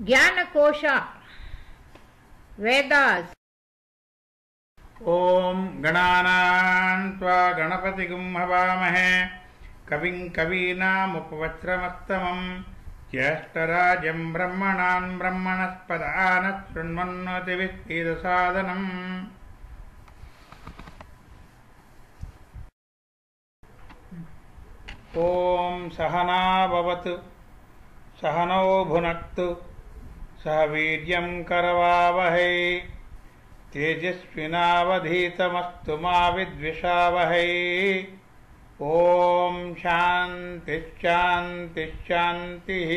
ज्ञानकोश, Vedas. ॐ गणानान् त्वा गणपतिगुं हवामहे। कविं कवीनामुपवस्त्रमस्तमम् ज्येष्ठराजं ब्रह्मणान् ब्रह्मणस्पदानः शृण्वन्नोतिभिस्तीदसादनम् ॐ सहना भवतु, सहनौ भुनक्तु। सहवीर्यं करवावहै। तेजस्विनावधीतमस्तु मा विद्विषावहै। ॐ शान्तिश्शान्तिश्शान्तिः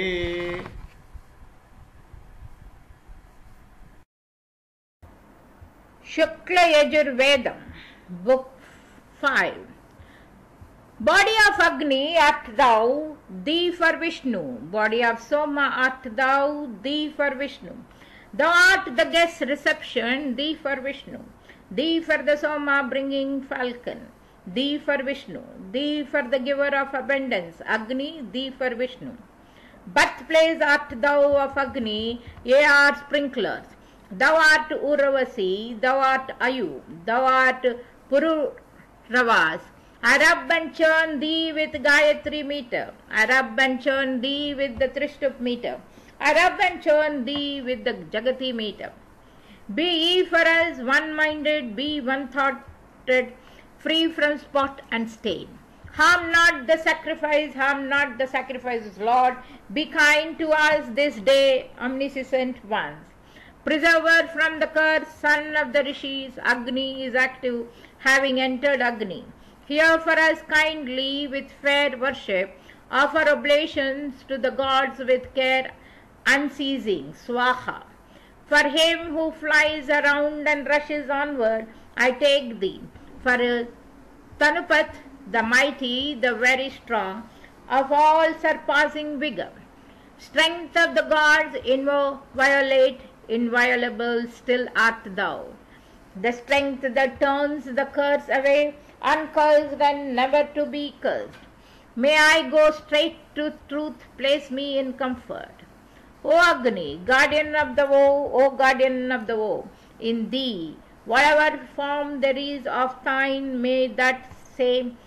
शुक्लयजुर्वेदम् book five Body of Agni art thou, thee for Vishnu. Body of Soma art thou, thee for Vishnu. Thou art the guest reception, thee for Vishnu. Thee for the Soma bringing falcon, thee for Vishnu. Thee for the giver of abundance, Agni, thee for Vishnu. Birthplace art thou of Agni, ye are sprinklers. Thou art Uravasi, thou art Ayu, thou art Pururavas. I rub and churn thee with Gayatri meter. I rub and churn thee with the Trishtup meter. I rub and churn thee with the Jagati meter. Be ye for us one minded, be one thoughted, free from spot and stain. Harm not the sacrifice, harm not the sacrifices, Lord. Be kind to us this day, omniscient ones. Preserver from the curse, son of the rishis, Agni is active, having entered Agni. Hear for us kindly with fair worship, offer oblations to the gods with care unceasing, Swaha. For him who flies around and rushes onward, I take thee. For Tanupat, the mighty, the very strong, of all surpassing vigor. Strength of the gods, inviolate, inviolable, still art thou. The strength that turns the curse away, uncursed and never to be cursed. May I go straight to truth, place me in comfort. O Agni, guardian of the woe, O guardian of the woe, in thee, whatever form there is of thine, may that same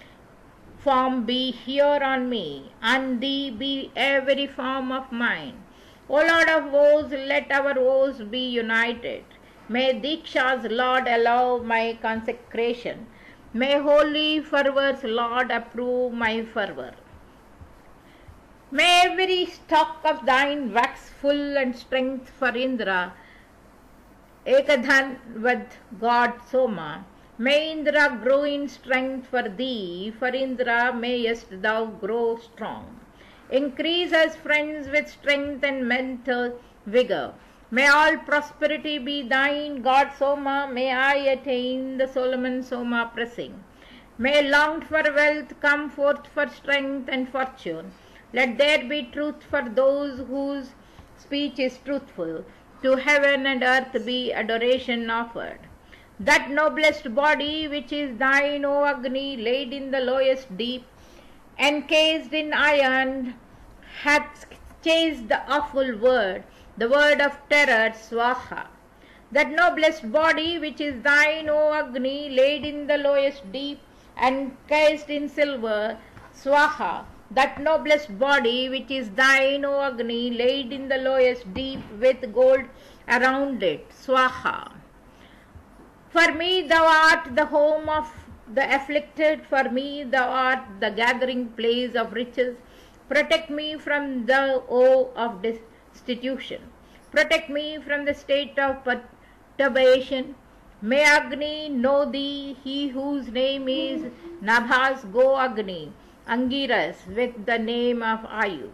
form be here on me, and thee be every form of mine. O Lord of woes, let our woes be united. May Diksha's Lord allow my consecration. May holy fervors, Lord, approve my fervor. May every stock of thine wax full and strength for Indra, with God Soma. May Indra grow in strength for thee, for Indra mayest thou grow strong. Increase us friends with strength and mental vigor. May all prosperity be thine, God Soma. May I attain the Solomon Soma pressing. May longed for wealth come forth for strength and fortune. Let there be truth for those whose speech is truthful. To heaven and earth be adoration offered. That noblest body which is thine, O Agni, laid in the lowest deep, encased in iron, hath chased the awful word, the word of terror, Swaha. That noblest body which is thine, O Agni, laid in the lowest deep, encased in silver, Swaha. That noblest body which is thine, O Agni, laid in the lowest deep, with gold around it, Swaha. For me thou art the home of the afflicted, for me thou art the gathering place of riches. Protect me from the woe of Protect me from the state of perturbation. May Agni know thee, he whose name is Nabhas, go Agni, Angiras, with the name of Ayu.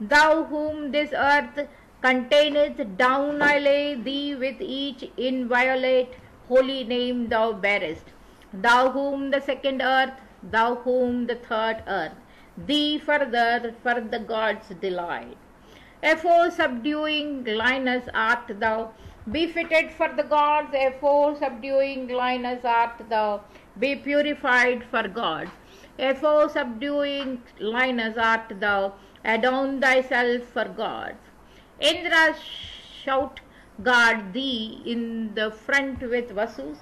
Thou whom this earth containeth, down I lay thee with each inviolate holy name thou bearest. Thou whom the second earth, thou whom the third earth, thee further for the gods' delight. Afore subduing Linus art thou, Be fitted for the gods, afore subduing Linus art thou, be purified for God. Afore subduing Linus art thou, adorn thyself for gods. Indra shout guard thee in the front with Vasus.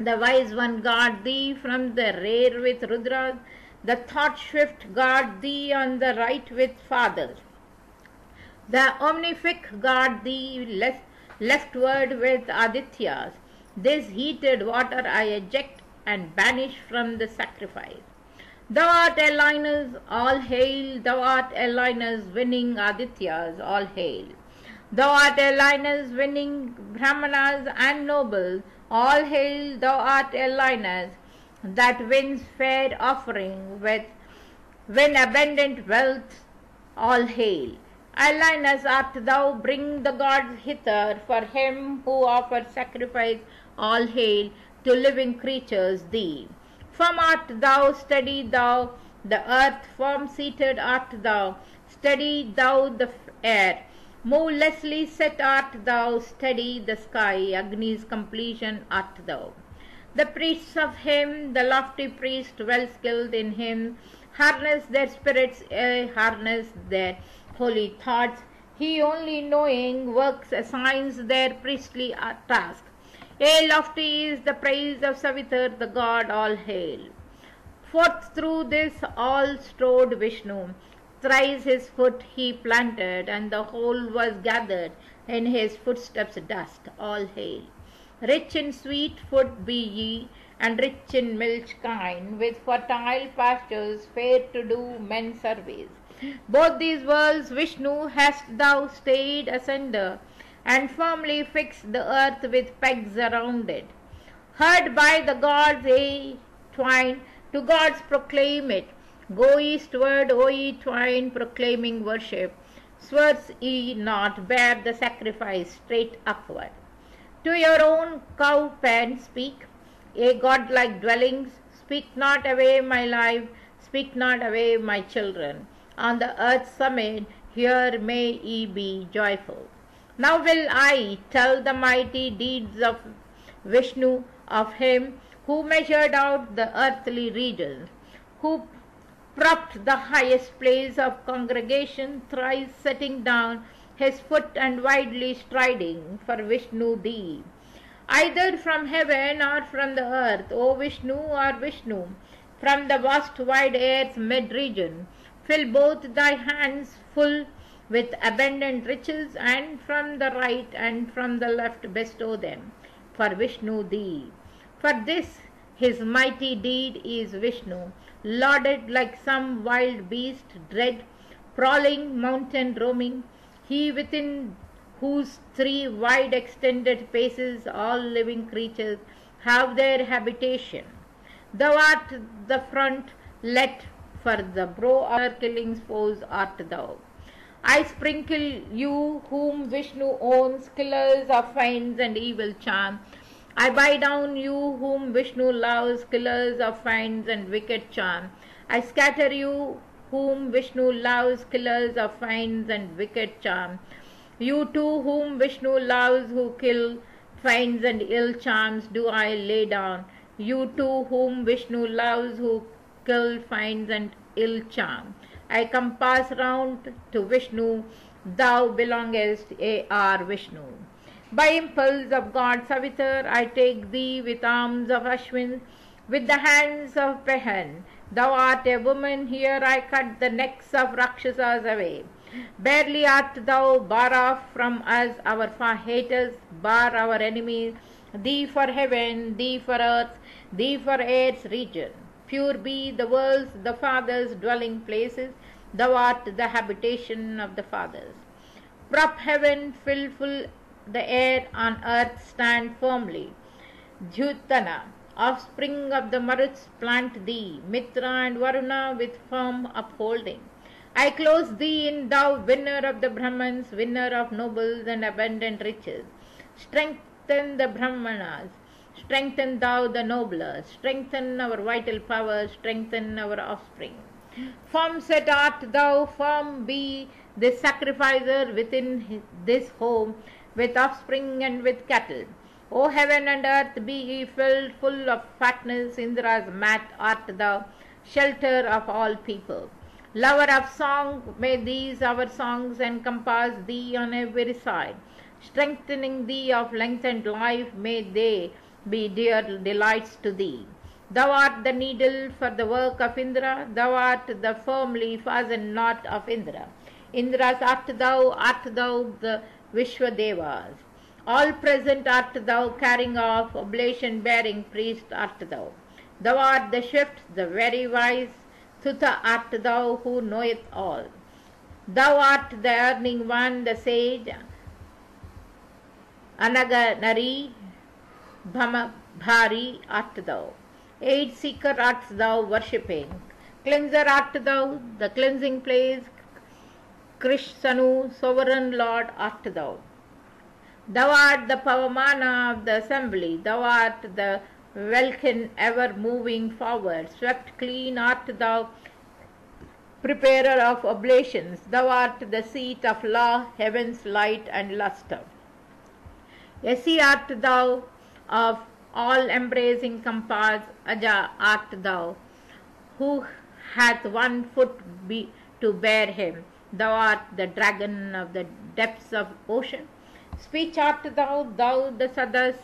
The wise one guard thee from the rear with Rudras. The thought swift guard thee on the right with fathers. The omnific guard thee left, leftward with Adityas. This heated water I eject and banish from the sacrifice. Thou art Elinus, all hail. Thou art Elinus, winning Adityas, all hail. Thou art Elinus, winning Brahmanas and nobles, all hail. Thou art Elinus, that wins fair offering with win abundant wealth, all hail. Elinus art thou, bring the gods hither, for him who offers sacrifice, all hail, to living creatures thee. Firm art thou, steady thou, the earth, firm seated art thou, steady thou the air. Movelessly set art thou, steady the sky, Agni's completion art thou. The priests of him, the lofty priest, well skilled in him, harness their spirits, eh, harness their holy thoughts. He only knowing works assigns their priestly uh, task. Yea, lofty is the praise of Savitar, the god all hail. Forth through this all strode Vishnu. Thrice his foot he planted, and the whole was gathered in his footsteps dust. All hail. Rich in sweet food be ye, and rich in milch kine, with fertile pastures, fair to do men service. Both these worlds, Vishnu, hast thou stayed asunder and firmly fixed the earth with pegs around it. Heard by the gods, ye twine, to gods proclaim it. Go eastward, O ye twine, proclaiming worship. Swerves ye not, bear the sacrifice straight upward. To your own cow pen speak, ye godlike dwellings, speak not away my life, speak not away my children. On the earth's summit, here may ye be joyful. Now will I tell the mighty deeds of Vishnu, of him who measured out the earthly regions, who propped the highest place of congregation, thrice setting down his foot and widely striding for Vishnu thee. Either from heaven or from the earth, O Vishnu or Vishnu, from the vast wide air's mid region, fill both thy hands full with abundant riches, and from the right and from the left bestow them for Vishnu thee. For this his mighty deed is Vishnu, lauded like some wild beast, dread, prowling, mountain roaming, he within whose three wide extended spaces all living creatures have their habitation. Thou art the front, let for the brow our killing's foes art thou. I sprinkle you whom Vishnu owns, killers of finds and evil charm. I buy down you whom Vishnu loves, killers of finds and wicked charm. I scatter you whom Vishnu loves, killers of finds and wicked charm. You too whom Vishnu loves, who kill finds and ill charms, do I lay down. You too whom Vishnu loves, who kill finds and ill charm. I compass round to Vishnu, thou belongest, A R Vishnu. By impulse of God Savitar, I take thee with arms of Ashwin, with the hands of Pushan. Thou art a woman, here I cut the necks of Rakshasas away. Barely art thou bar off from us our far haters, bar our enemies, thee for heaven, thee for earth, thee for air's region. Pure be the world's, the Father's dwelling places, thou art the habitation of the Fathers. Prop heaven, fill full the air, on earth stand firmly. Dhyutana, offspring of the Maruts, plant thee, Mitra and Varuna with firm upholding. I close thee in, thou winner of the Brahmans, winner of nobles and abundant riches. Strengthen the Brahmanas, strengthen thou the nobler, strengthen our vital power, strengthen our offspring. Firm set art thou, firm be this sacrificer within this home, with offspring and with cattle. O heaven and earth, be ye filled full of fatness, Indra's mat art thou, shelter of all people. Lover of song, may these our songs encompass thee on every side. Strengthening thee of lengthened life, may they be dear delights to thee. Thou art the needle for the work of Indra, thou art the firmly fastened knot of Indra. Indra's art thou, art thou the Vishwadevas. All present art thou, carrying off, oblation bearing priest art thou. Thou art the swift, the very wise, Sutta art thou who knoweth all. Thou art the earning one, the sage, Anaganari, Bhari art thou. Aid seeker art thou worshipping. Cleanser art thou, the cleansing place, Krisanu, sovereign Lord art thou. Thou art the Pavamana of the assembly, thou art the welkin ever moving forward, swept clean art thou, preparer of oblations, thou art the seat of law, heaven's light and luster. Yesi art thou of all embracing compass, Aja art thou, who hath one foot be, to bear him. Thou art the dragon of the depths of ocean. Speech art thou, thou the Sadas,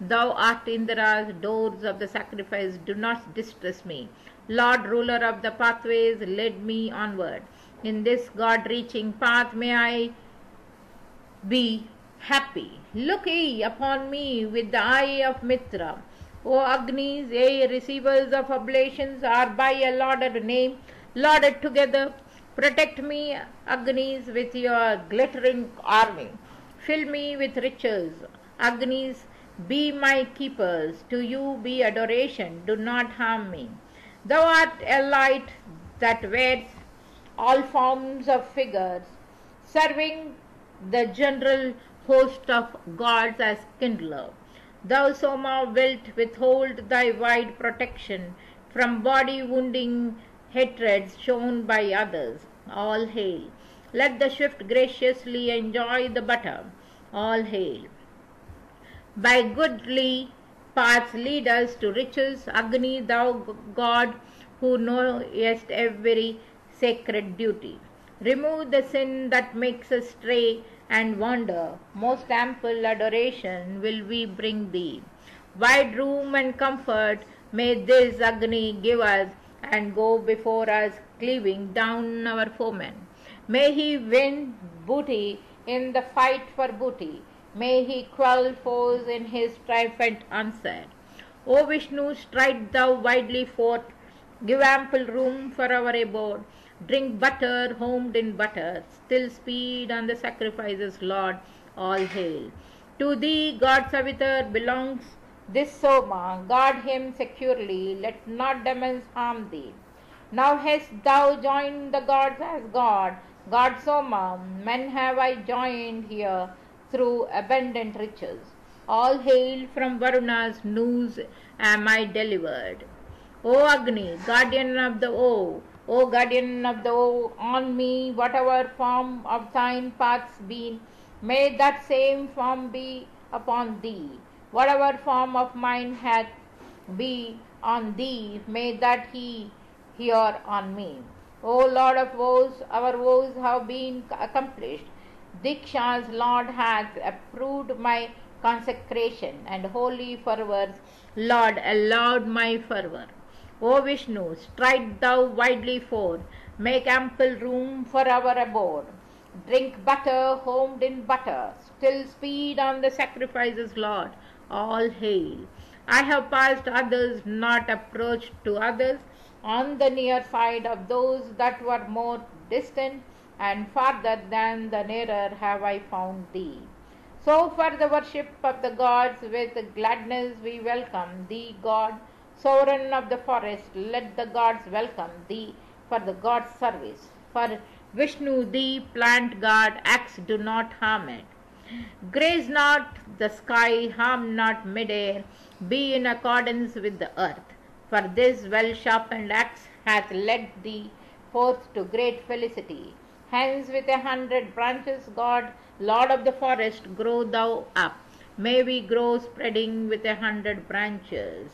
thou art Indra's doors of the sacrifice, do not distress me. Lord, ruler of the pathways, lead me onward. In this God reaching path, may I be happy. Look ye upon me with the eye of Mitra. O Agnis, ye receivers of oblations, are by a lauded name, lauded together. Protect me, Agnis, with your glittering army. Fill me with riches. Agnis, be my keepers. To you be adoration. Do not harm me. Thou art a light that wears all forms of figures, serving the general host of gods as kindler. Thou, Soma, wilt withhold thy wide protection from body wounding hatreds shown by others. All hail. Let the swift graciously enjoy the butter. All hail. By goodly paths lead us to riches. Agni, thou God who knowest every sacred duty. Remove the sin that makes us stray and wonder, Most ample adoration will we bring thee. Wide room and comfort may this Agni give us and go before us, cleaving down our foemen. May he win booty in the fight for booty. May he quell foes in his triumphant onset. O Vishnu, stride thou widely forth, give ample room for our abode. Drink butter, homed in butter, still speed on the sacrifices, Lord, all hail. To thee, God Savitar, belongs this Soma, guard him securely, let not demons harm thee. Now hast thou joined the gods as God, God Soma, men have I joined here through abundant riches. All hail from Varuna's noose am I delivered. O Agni, guardian of the O, O guardian of the O, on me whatever form of thine paths been, may that same form be upon thee. Whatever form of mine hath be on thee, may that he here on me. O Lord of woes, our woes have been accomplished. Diksha's Lord hath approved my consecration, and holy fervours, Lord, allowed my fervour. O Vishnu, stride thou widely forth, make ample room for our abode. Drink butter, homed in butter, still speed on the sacrifices, Lord, all hail. I have passed others, not approached to others, on the near side of those that were more distant, and farther than the nearer have I found thee. So for the worship of the gods with gladness we welcome thee, God, sovereign of the forest, let the gods welcome thee for the god's service. For Vishnu, thee plant god, axe do not harm it. Graze not the sky, harm not midair, be in accordance with the earth. For this well sharpened axe hath led thee forth to great felicity. Hence, with a hundred branches, God, Lord of the forest, grow thou up. May we grow spreading with a hundred branches.